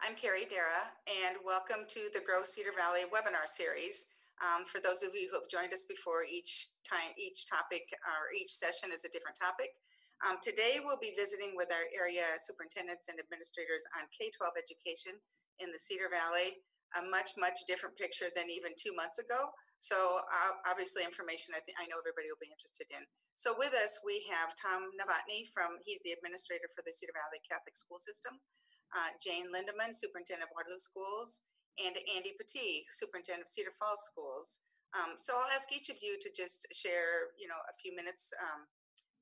I'm Carrie Dara, and welcome to the Grow Cedar Valley webinar series. Um, for those of you who have joined us before, each time, each topic or each session is a different topic. Um, today, we'll be visiting with our area superintendents and administrators on K-12 education in the Cedar Valley, a much, much different picture than even two months ago. So uh, obviously information I, think I know everybody will be interested in. So with us, we have Tom Novotney from, he's the administrator for the Cedar Valley Catholic School System, uh, Jane Lindaman, superintendent of Waterloo Schools, and Andy Pattee, superintendent of Cedar Falls Schools. Um, so I'll ask each of you to just share, you know, a few minutes um,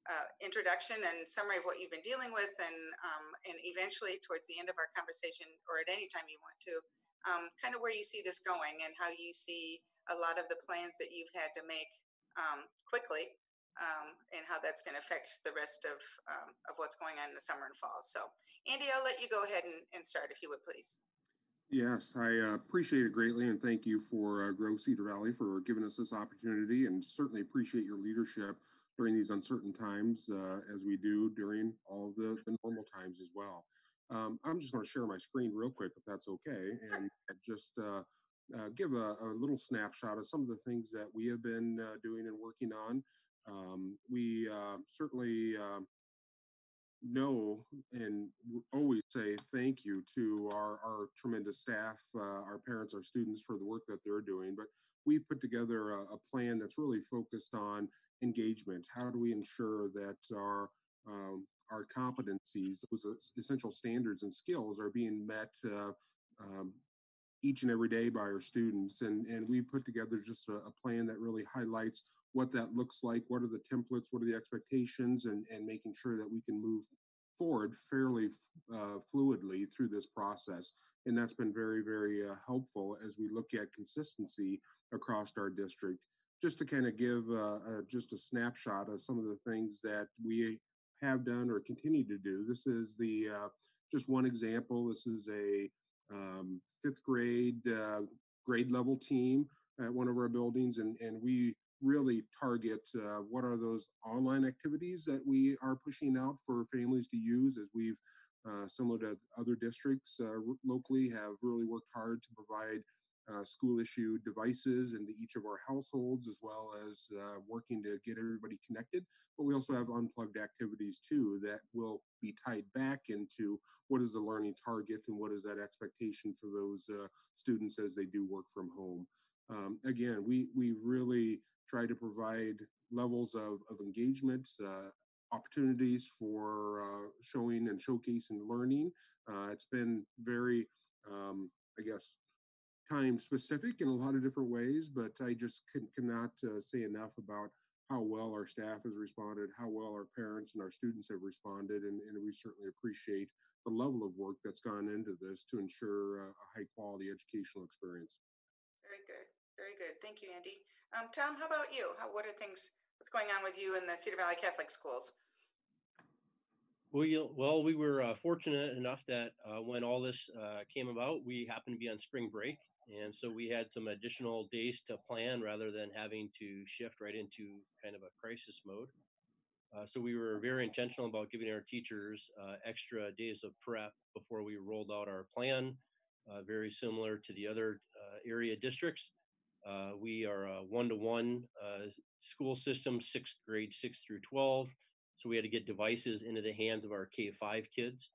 uh, introduction and summary of what you've been dealing with, and um, and eventually towards the end of our conversation, or at any time you want to, um, kind of where you see this going and how you see a lot of the plans that you've had to make um, quickly um, and how that's going to affect the rest of, um, of what's going on in the summer and fall. So, Andy, I'll let you go ahead and, and start if you would please. Yes, I uh, appreciate it greatly and thank you for uh, Grow Cedar Valley for giving us this opportunity and certainly appreciate your leadership during these uncertain times uh, as we do during all of the, the normal times as well. Um, I'm just going to share my screen real quick if that's okay and just uh, uh, give a, a, little snapshot of some of the things that we have been uh, doing and working on. Um, we uh, certainly um, know and always say thank you to our, our tremendous staff, uh, our parents, our students for the work that they're doing. But we've put together a, a plan that's really focused on engagement. How do we ensure that our um, our competencies, those essential standards and skills, are being met uh, um, each and every day by our students. And, and we put together just a, a, plan that really highlights what that looks like, what are the templates, what are the expectations, and, and making sure that we can move forward fairly uh, fluidly through this process. And that's been very, very uh, helpful as we look at consistency across our district. Just to kind of give uh, uh just a snapshot of some of the things that we have done or continue to do. This is the uh, just one example. This is a um, fifth grade uh, grade level team at one of our buildings, and, and we really target uh, what are those online activities that we are pushing out for families to use as we've uh, similar to other districts uh, locally have really worked hard to provide uh, school issue devices into each of our households, as well as uh, working to get everybody connected. But we also have unplugged activities too that will be tied back into what is the learning target and what is that expectation for those uh, students as they do work from home. Um, again, we, we really try to provide levels of, of engagement, uh, opportunities for uh, showing and showcasing learning. Uh, it's been very, um, I guess, time specific in a lot of different ways, but I just can, cannot uh, say enough about how well our staff has responded, how well our parents and our students have responded, and, and we certainly appreciate the level of work that's gone into this to ensure uh, a high quality educational experience. Very good, very good. Thank you, Andy. Um, Tom, how about you? How, what are things, what's going on with you in the Cedar Valley Catholic schools? We, well, we were uh, fortunate enough that uh, when all this uh, came about, we happened to be on spring break and so we had some additional days to plan rather than having to shift right into kind of a crisis mode. Uh, so we were very intentional about giving our teachers uh, extra days of prep before we rolled out our plan, uh, very similar to the other uh, area districts. Uh, we are a one-to-one uh, school system, sixth grade, six through 12. So we had to get devices into the hands of our K-5 kids.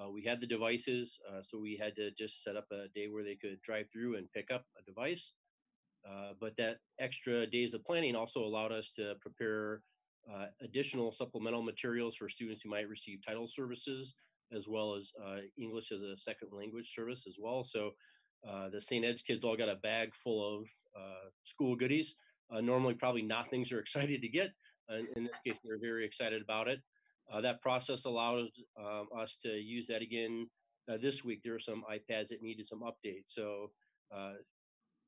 Uh, we had the devices, uh, so we had to just set up a day where they could drive through and pick up a device. Uh, but that extra days of planning also allowed us to prepare uh, additional supplemental materials for students who might receive title services, as well as uh, English as a second language service as well. So uh, the St. Ed's kids all got a bag full of school goodies. normally, probably not things they're excited to get. in this case, they're very excited about it. Uh, that process allowed um, us to use that again uh, this week. There were some iPads that needed some updates. So uh,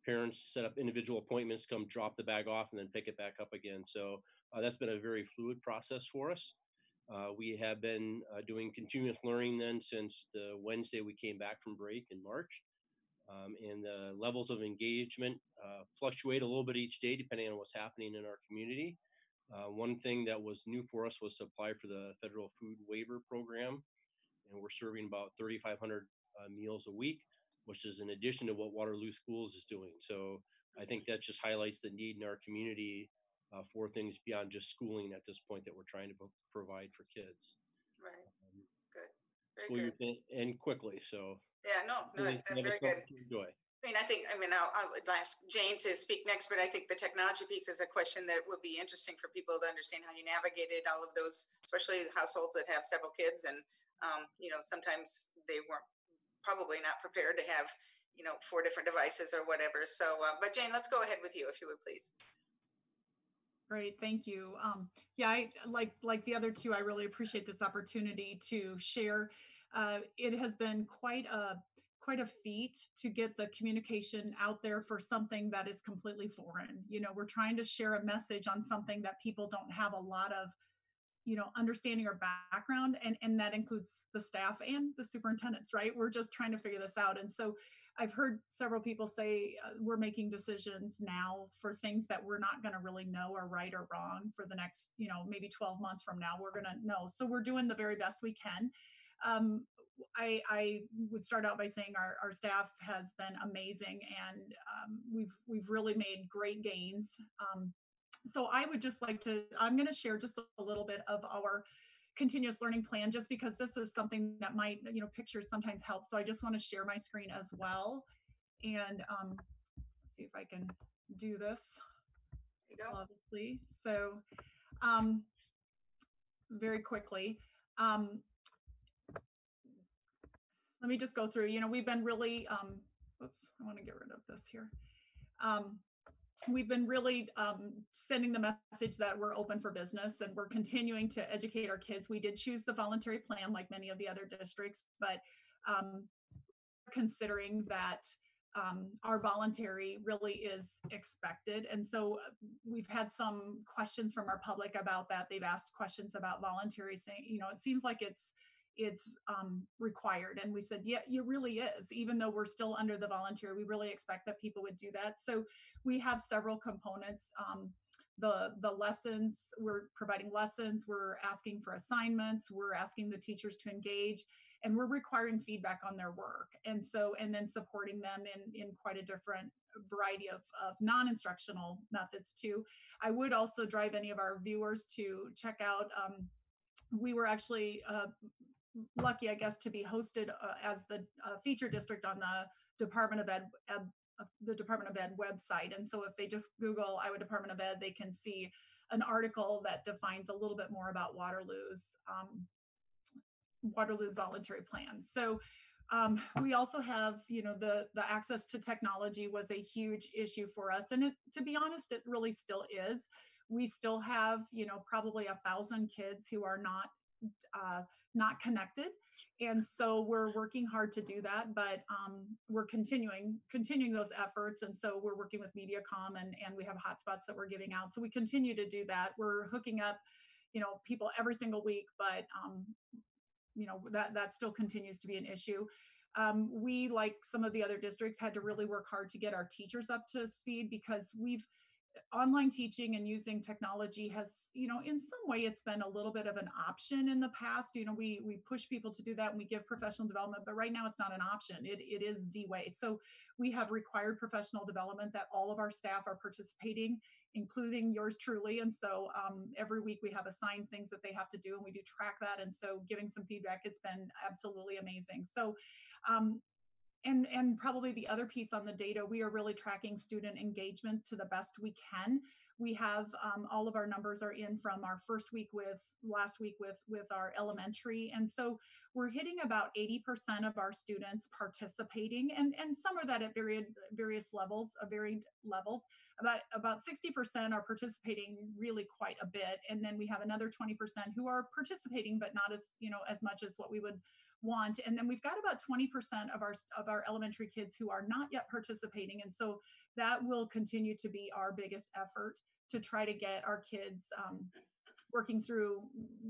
parents set up individual appointments, come drop the bag off, and then pick it back up again. So uh, that's been a very fluid process for us. Uh, we have been uh, doing continuous learning then since the Wednesday we came back from break in March. Um, and the levels of engagement fluctuate a little bit each day depending on what's happening in our community. Uh, one thing that was new for us was to apply for the federal food waiver program, and we're serving about 3,500 uh, meals a week, which is in addition to what Waterloo Schools is doing. So I think that just highlights the need in our community uh, for things beyond just schooling at this point that we're trying to pro- provide for kids. Right. Um, Good. Very school good. can end quickly, so Yeah, no, no, really that- very good. enjoy. I mean, I think, I mean, I'll, I would ask Jane to speak next, but I think the technology piece is a question that would be interesting for people to understand how you navigated all of those, especially households that have several kids and, um, you know, sometimes they weren't probably not prepared to have, you know, four different devices or whatever. So, uh, but Jane, let's go ahead with you if you would please. Great, thank you. Um, yeah, I like like the other two. I really appreciate this opportunity to share. Uh, it has been quite a quite a feat to get the communication out there for something that is completely foreign. You know, we're trying to share a message on something that people don't have a lot of, you know, understanding or background, and and that includes the staff and the superintendents. Right? We're just trying to figure this out, and so I've heard several people say uh, we're making decisions now for things that we're not going to really know are right or wrong for the next, you know, maybe 12 months from now. We're going to know. So we're doing the very best we can. Um, I, I would start out by saying our, our staff has been amazing and um, we've we've really made great gains. Um, so I would just like to I'm going to share just a little bit of our continuous learning plan just because this is something that might you know pictures sometimes help so i just want to share my screen as well and um let's see if i can do this There you go. obviously so um very quickly um let me just go through you know we've been really um oops i want to get rid of this here um we've been really um, sending the message that we're open for business and we're continuing to educate our kids. We did choose the voluntary plan like many of the other districts, but um, considering that um, our voluntary really is expected. And so uh, we've had some questions from our public about that. They've asked questions about voluntary saying, you know, it seems like it's it's um, required. And we said, yeah, it really is. Even though we're still under the volunteer, we really expect that people would do that. So we have several components. Um, the the lessons we're providing lessons we're asking for assignments we're asking the teachers to engage and we're requiring feedback on their work and so and then supporting them in in quite a different variety of, of non-instructional methods too i would also drive any of our viewers to check out um, we were actually uh, lucky i guess to be hosted uh, as the uh, feature district on the department of ed, ed uh, the Department of Ed website. And so if they just Google Iowa Department of Ed, they can see an article that defines a little bit more about Waterloo's um, Waterloo's voluntary plan. So um, we also have, you know, the the access to technology was a huge issue for us, and it, to be honest, it really still is. We still have, you know, probably a thousand kids who are not uh, not connected. And so we're working hard to do that but um, we're continuing continuing those efforts. And so we're working with mediacom and and we have hotspots that we're giving out. So we continue to do that. We're hooking up you know people every single week but um, you know that that still continues to be an issue. Um, we like some of the other districts had to really work hard to get our teachers up to speed because we've online teaching and using technology has you know in some way it's been a little bit of an option in the past. You know we we push people to do that and we give professional development but right now it's not an option. It, it is the way. So we have required professional development that all of our staff are participating including yours truly. And so um, every week we have assigned things that they have to do and we do track that. And so giving some feedback it's been absolutely amazing. So um, and and probably the other piece on the data we are really tracking student engagement to the best we can. We have um, all of our numbers are in from our first week with last week with with our elementary. And so we're hitting about 80% of our students participating and and some are that at varied various levels of varied levels. About about 60% are participating really quite a bit. And then we have another 20% who are participating but not as you know as much as what we would want and then we've got about 20% of our of our elementary kids who are not yet participating and so that will continue to be our biggest effort to try to get our kids um, working through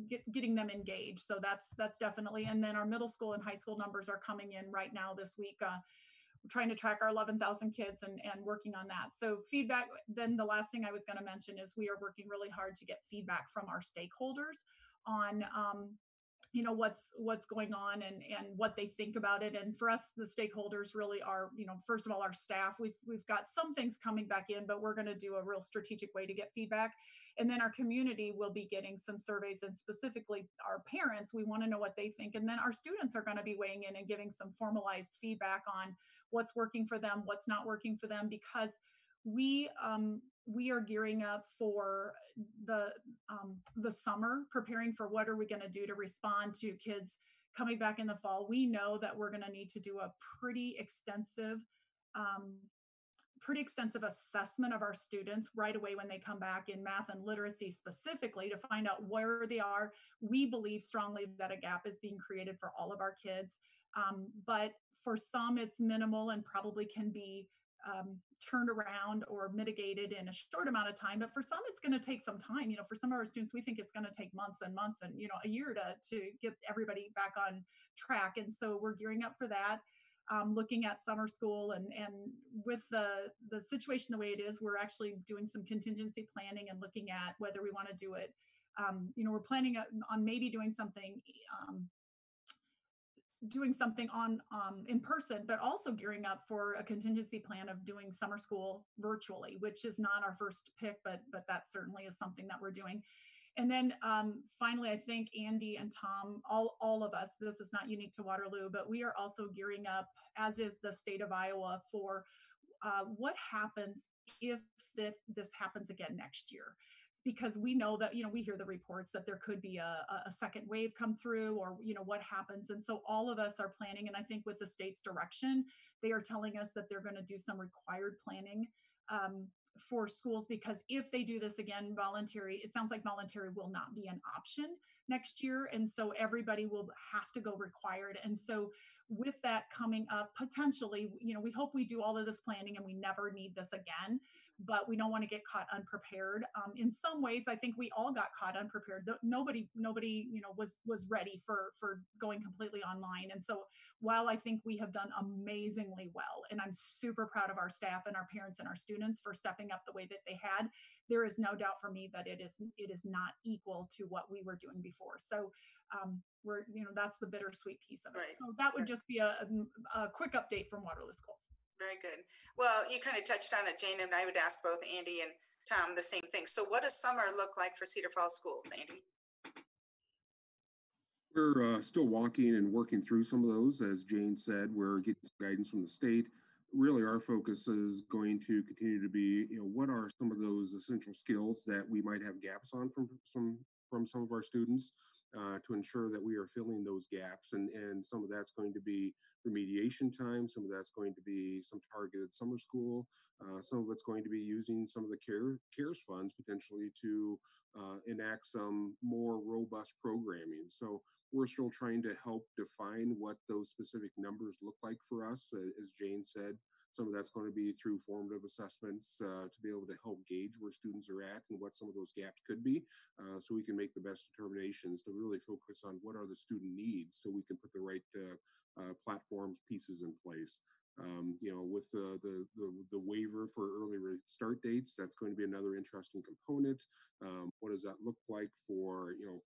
get, getting them engaged so that's that's definitely and then our middle school and high school numbers are coming in right now this week uh, trying to track our 11,000 kids and, and working on that. So feedback, then the last thing I was going to mention is we are working really hard to get feedback from our stakeholders on um, you know what's what's going on and and what they think about it. And for us the stakeholders really are you know first of all our staff. We've we've got some things coming back in but we're going to do a real strategic way to get feedback. And then our community will be getting some surveys and specifically our parents. We want to know what they think. And then our students are going to be weighing in and giving some formalized feedback on what's working for them what's not working for them because we um, we are gearing up for the um, the summer, preparing for what are we going to do to respond to kids coming back in the fall. We know that we're going to need to do a pretty extensive um, pretty extensive assessment of our students right away when they come back in math and literacy specifically to find out where they are. We believe strongly that a gap is being created for all of our kids, um, but for some it's minimal and probably can be um, turned around or mitigated in a short amount of time but for some it's going to take some time. You know for some of our students we think it's going to take months and months and you know a year to to get everybody back on track and so we're gearing up for that um, looking at summer school and and with the the situation the way it is we're actually doing some contingency planning and looking at whether we want to do it. Um, you know we're planning on maybe doing something um, doing something on um, in person, but also gearing up for a contingency plan of doing summer school virtually, which is not our first pick, but but that certainly is something that we're doing. And then um, finally, I think Andy and Tom, all all of us, this is not unique to Waterloo, but we are also gearing up, as is the state of Iowa, for uh, what happens if this happens again next year because we know that you know we hear the reports that there could be a, a second wave come through or you know what happens. And so all of us are planning and i think with the state's direction they are telling us that they're going to do some required planning um, for schools because if they do this again voluntary it sounds like voluntary will not be an option next year. And so everybody will have to go required. And so with that coming up potentially you know we hope we do all of this planning and we never need this again but we don't want to get caught unprepared um, in some ways i think we all got caught unprepared nobody nobody you know was was ready for for going completely online and so while i think we have done amazingly well and i'm super proud of our staff and our parents and our students for stepping up the way that they had there is no doubt for me that it is it is not equal to what we were doing before so um, we're you know that's the bittersweet piece of it. Right. So that would just be a, a, a quick update from Waterloo Schools. Very good. Well, you kind of touched on it, Jane, and I would ask both Andy and Tom the same thing. So, what does summer look like for Cedar Falls schools, Andy? We're uh, still walking and working through some of those. As Jane said, we're getting guidance from the state. Really, our focus is going to continue to be, you know, what are some of those essential skills that we might have gaps on from some from some of our students uh, to ensure that we are filling those gaps. And, and some of that's going to be remediation time, some of that's going to be some targeted summer school, uh, some of it's going to be using some of the care CARES funds potentially to uh, enact some more robust programming. So we're still trying to help define what those specific numbers look like for us. as Jane said, some of that's going to be through formative assessments uh, to be able to help gauge where students are at and what some of those gaps could be uh, so we can make the best determinations to really focus on what are the student needs so we can put the right uh, uh platforms pieces in place. Um, you know, with the, the, the the waiver for early start dates, that's going to be another interesting component. Um, what does that look like for you know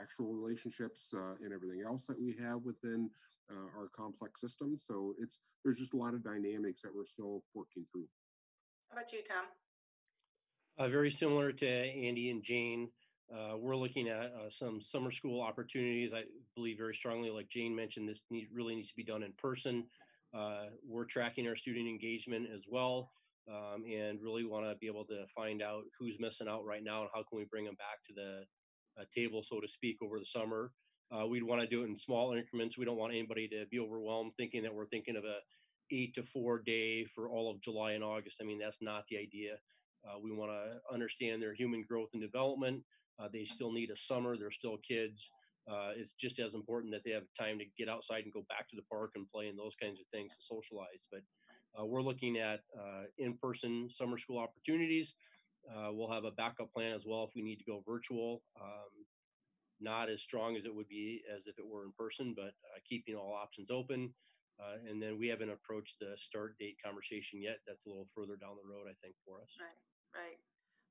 actual relationships uh, and everything else that we have within uh, our complex systems. So it's there's just a lot of dynamics that we're still working through. How about you, Tom? Uh, very similar to Andy and Jane. Uh, we're looking at uh, some summer school opportunities. I believe very strongly, like Jane mentioned, this need, really needs to be done in person. Uh, we're tracking our student engagement as well, um, and really want to be able to find out who's missing out right now and how can we bring them back to the uh, table, so to speak, over the summer. Uh, we'd want to do it in small increments. We don't want anybody to be overwhelmed thinking that we're thinking of a eight to four day for all of July and August. I mean, that's not the idea. Uh, we want to understand their human growth and development. Uh, they still need a summer. They're still kids. Uh, it's just as important that they have time to get outside and go back to the park and play and those kinds of things to socialize. But uh, we're looking at uh, in-person summer school opportunities. we'll have a backup plan as well if we need to go virtual. Um, not as strong as it would be as if it were in person, but uh, keeping all options open. Uh, and then we haven't approached the start date conversation yet. That's a little further down the road, I think, for us. Right, right.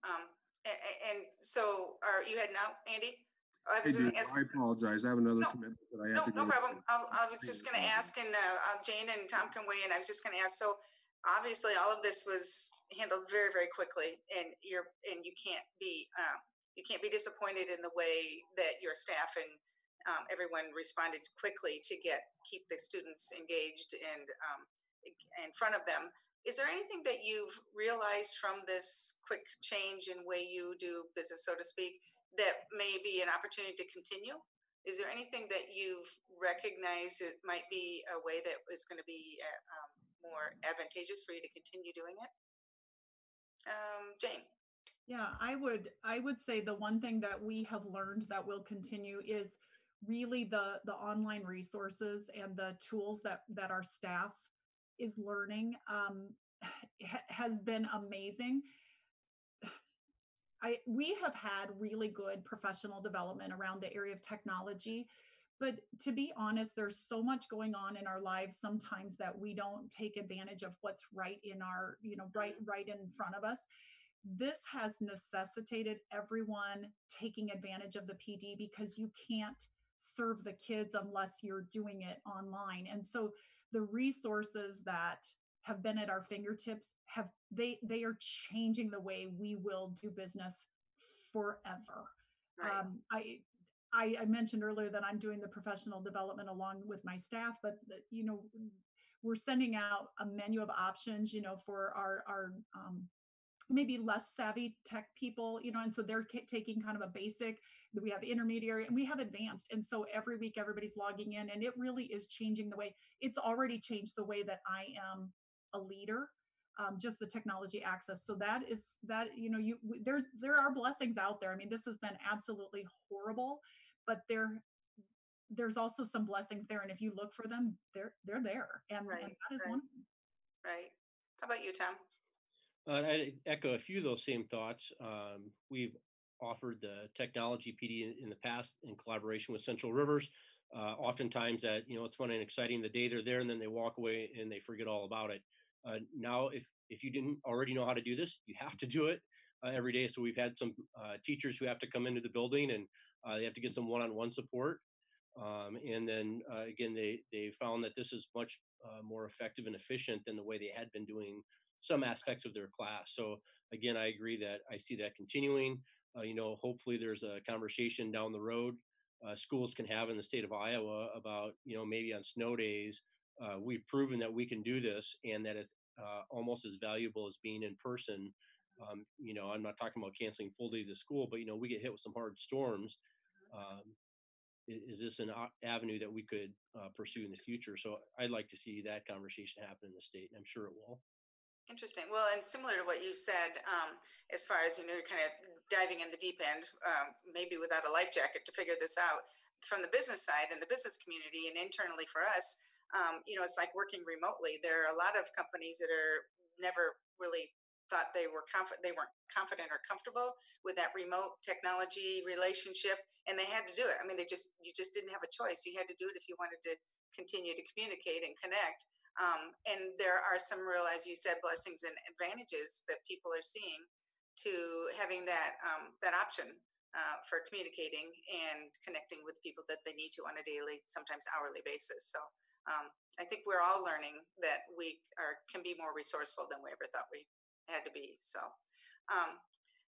Um, and, and so, are you heading out, Andy? I Hey, was just Drew, ask- I apologize. I have another No, commitment that I have No, to no go to. problem. I'll- I was just gonna ask and uh, Jane and Tom can weigh in. I was just gonna ask, so obviously all of this was handled very, very quickly and you're, and you can't be, um, you can't be disappointed in the way that your staff and um, everyone responded quickly to get, keep the students engaged and um, in front of them. Is there anything that you've realized from this quick change in way you do business, so to speak, that may be an opportunity to continue? Is there anything that you've recognized it might be a way that is going to be uh, um, more advantageous for you to continue doing it? Um, Jane, Yeah, I would, I would say the one thing that we have learned that will continue is really the, the online resources and the tools that, that our staff is learning um, ha- has been amazing. I, we have had really good professional development around the area of technology, but to be honest, there's so much going on in our lives sometimes that we don't take advantage of what's right in our, you know, right, right in front of us this has necessitated everyone taking advantage of the PD because you can't serve the kids unless you're doing it online. And so the resources that have been at our fingertips have they they are changing the way we will do business forever. right? Um, I, I I mentioned earlier that I'm doing the professional development along with my staff, but the, you know we're sending out a menu of options, you know, for our our um, maybe less savvy tech people, you know, and so they're taking kind of a basic. We have intermediary and we have advanced, and so every week everybody's logging in, and it really is changing the way. It's already changed the way that I am a leader um, just the technology access. So that is that you know you there there are blessings out there. I mean, this has been absolutely horrible, but there there's also some blessings there, and if you look for them, they're they're there, and, Right, and that is right. one. Right? How about you, Tom? Uh, I echo a few of those same thoughts. Um, we've offered the technology PD in, in the past in collaboration with Central Rivers. Uh, oftentimes, that you know, it's fun and exciting the day they're there, and then they walk away and they forget all about it. Uh, now, if if you didn't already know how to do this, you have to do it uh, every day. So we've had some uh, teachers who have to come into the building and uh, they have to get some one-on-one support. Um, and then again, they they found that this is much more effective and efficient than the way they had been doing some aspects of their class. So again, I agree that I see that continuing. Uh, you know, hopefully there's a conversation down the road uh, schools can have in the state of Iowa about you know maybe on snow days uh, we've proven that we can do this and that it's uh, almost as valuable as being in person. Um, you know, I'm not talking about canceling full days of school, but you know, we get hit with some hard storms. Um, i- is this an avenue that we could uh, pursue in the future? So I'd like to see that conversation happen in the state, and I'm sure it will. Interesting. Well, and similar to what you said, um, as far as, you know, you're kind of diving in the deep end, um, maybe without a life jacket to figure this out from the business side and the business community and internally for us, um, you know, it's like working remotely. There are a lot of companies that are never really thought they were confident, they weren't confident or comfortable with that remote technology relationship and they had to do it. I mean, they just, you just didn't have a choice. You had to do it if you wanted to continue to communicate and connect. Um, and there are some real, as you said, blessings and advantages that people are seeing to having that um, that option uh, for communicating and connecting with people that they need to on a daily, sometimes hourly basis. So um, I think we're all learning that we are can be more resourceful than we ever thought we had to be. So. Um,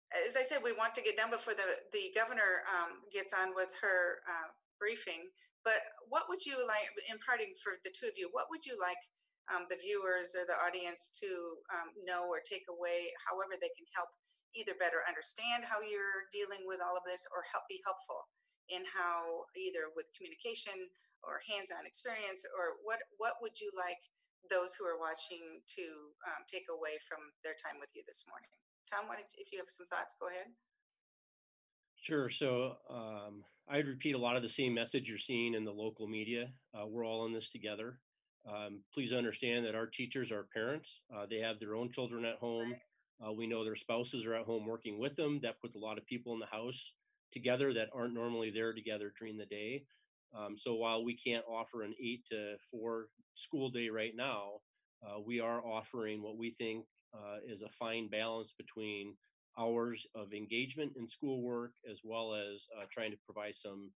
as I said, we want to get done before the, the governor um, gets on with her uh, briefing. But what would you like, imparting for the two of you, what would you like um, the viewers or the audience to um, know or take away, however they can help either better understand how you're dealing with all of this or help be helpful in how either with communication or hands-on experience or what what would you like those who are watching to um, take away from their time with you this morning tom why don't you, if you have some thoughts go ahead Sure. So um, I'd repeat a lot of the same message you're seeing in the local media. Uh, we're all in this together. Um, please understand that our teachers are parents. Uh, they have their own children at home. Uh, we know their spouses are at home working with them. That puts a lot of people in the house together that aren't normally there together during the day. Um, so while we can't offer an eight to four school day right now, uh, we are offering what we think uh, is a fine balance between hours of engagement in schoolwork, as well as uh, trying to provide some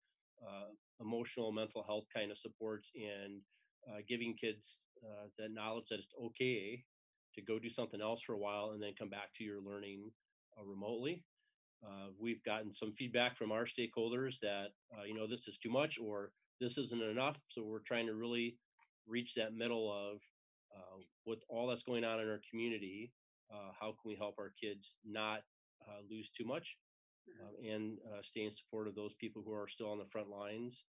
uh, emotional, mental health kind of supports and uh, giving kids uh, that knowledge that it's okay to go do something else for a while and then come back to your learning uh, remotely. Uh, we've gotten some feedback from our stakeholders that uh, you know this is too much or this isn't enough. So we're trying to really reach that middle of uh, with all that's going on in our community. Uh, how can we help our kids not uh, lose too much um, and uh, stay in support of those people who are still on the front lines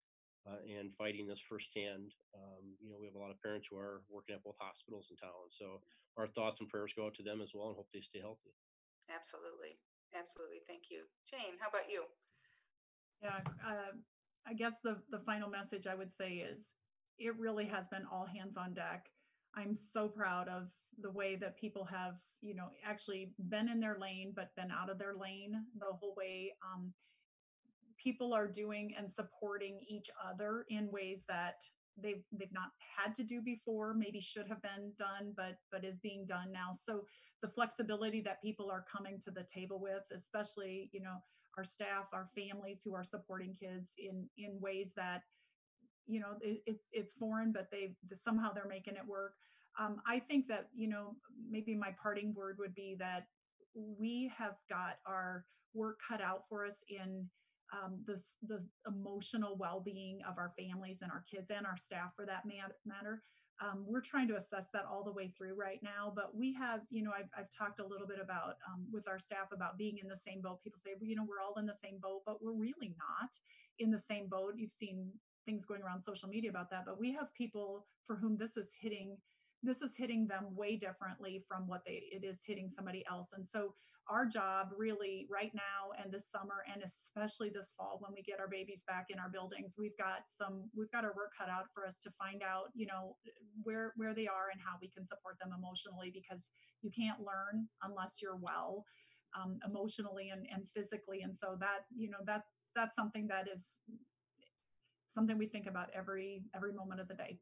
uh, and fighting this firsthand. Um, you know, we have a lot of parents who are working at both hospitals in town. So our thoughts and prayers go out to them as well and hope they stay healthy. Absolutely. Absolutely. Thank you. Jane, how about you? Yeah, uh, I guess the the final message I would say is it really has been all hands on deck. I'm so proud of the way that people have, you know, actually been in their lane, but been out of their lane the whole way. Um, people are doing and supporting each other in ways that they've they've not had to do before maybe should have been done but but is being done now. So the flexibility that people are coming to the table with especially you know our staff our families who are supporting kids in in ways that you know it, it's it's foreign but they somehow they're making it work. Um, i think that you know maybe my parting word would be that we have got our work cut out for us in um, the, the emotional well-being of our families and our kids and our staff for that matter. Um, we're trying to assess that all the way through right now but we have you know i've, I've talked a little bit about um, with our staff about being in the same boat. People say well, you know we're all in the same boat but we're really not in the same boat. You've seen things going around social media about that but we have people for whom this is hitting this is hitting them way differently from what they it is hitting somebody else. And so our job really right now and this summer and especially this fall when we get our babies back in our buildings we've got some we've got our work cut out for us to find out you know where where they are and how we can support them emotionally because you can't learn unless you're well um, emotionally and, and physically. And so that you know that's that's something that is something we think about every every moment of the day.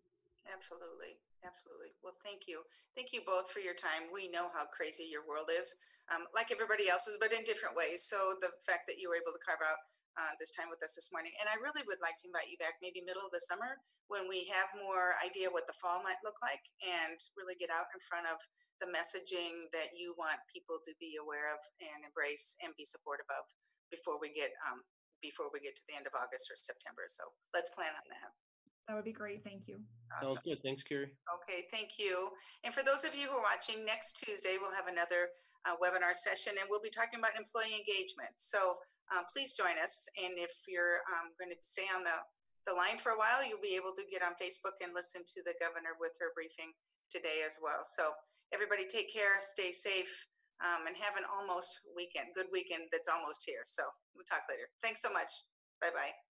Absolutely Absolutely. Well, thank you. Thank you both for your time. We know how crazy your world is, um, like everybody else's, but in different ways. So the fact that you were able to carve out uh, this time with us this morning, and I really would like to invite you back maybe middle of the summer when we have more idea what the fall might look like and really get out in front of the messaging that you want people to be aware of and embrace and be supportive of before we get um, before we get to the end of August or September. So let's plan on that. That would be great. Thank you. Awesome. Sounds good. Thanks, Carrie. Okay, thank you. And for those of you who are watching, next Tuesday we'll have another uh, webinar session and we'll be talking about employee engagement. So uh, please join us. And if you're um, going to stay on the, the line for a while, you'll be able to get on Facebook and listen to the governor with her briefing today as well. So everybody take care, stay safe, um, and have an almost weekend, good weekend that's almost here. So we'll talk later. Thanks so much. Bye-bye.